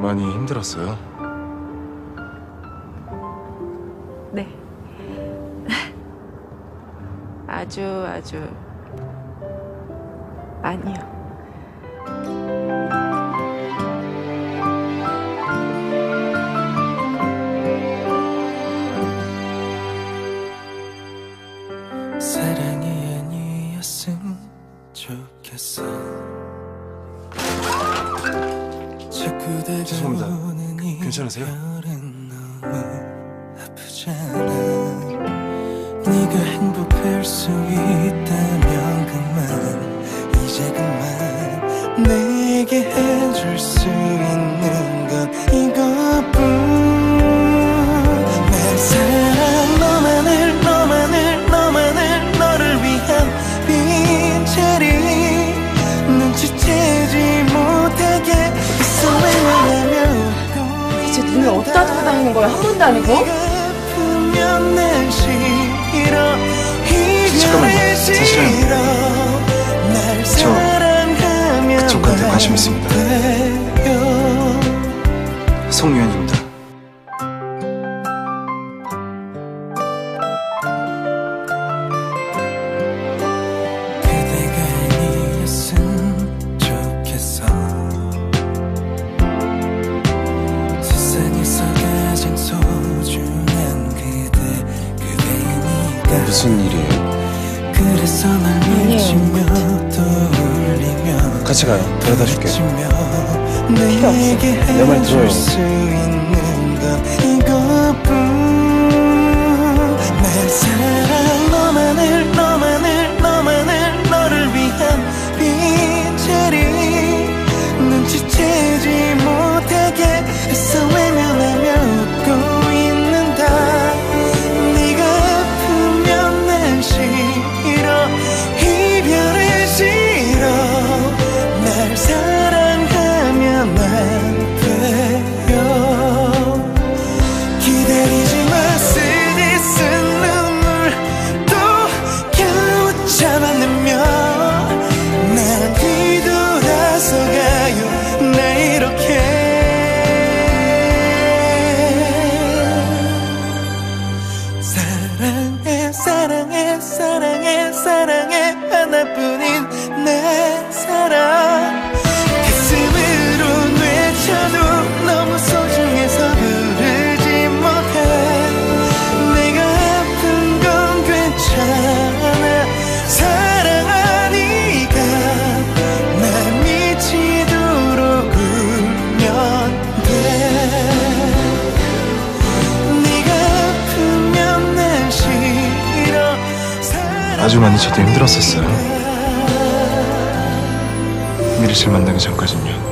많이 힘들었어요. 네. 아주 아주 많이요. 사랑이 아니었음 좋겠어 죄송합니다. 괜찮으세요? 네가 행복할 수 있다면 그만 이제 그만 내게 다 다니는 거야? 한 번도 아니고? 잠깐만요. 사실은 저 그쪽한테 관심 있습니다. 송유현입니다. 무슨 일이에요? 그래서 날 미치며 떠올리며 같이 가요. 데려다 줄게요. 필요 없어 내 말 들어요. 사랑해 사랑해 사랑해 사랑해 하나뿐 많이 저도 힘들었었어요. 미리 씨 만나기 전까진요.